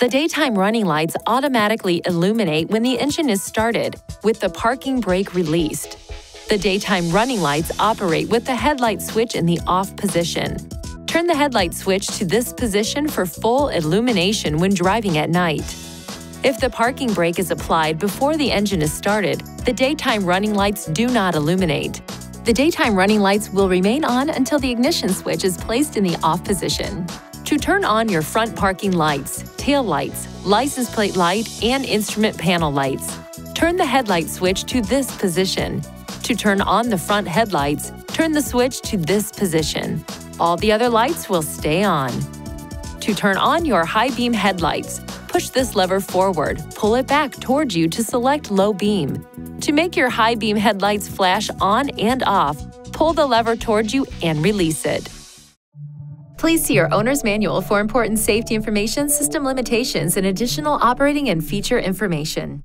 The daytime running lights automatically illuminate when the engine is started, with the parking brake released. The daytime running lights operate with the headlight switch in the off position. Turn the headlight switch to this position for full illumination when driving at night. If the parking brake is applied before the engine is started, the daytime running lights do not illuminate. The daytime running lights will remain on until the ignition switch is placed in the off position. To turn on your front parking lights, tail lights, license plate light, and instrument panel lights, turn the headlight switch to this position. To turn on the front headlights, turn the switch to this position. All the other lights will stay on. To turn on your high beam headlights, push this lever forward, pull it back towards you to select low beam. To make your high beam headlights flash on and off, pull the lever towards you and release it. Please see your owner's manual for important safety information, system limitations, and additional operating and feature information.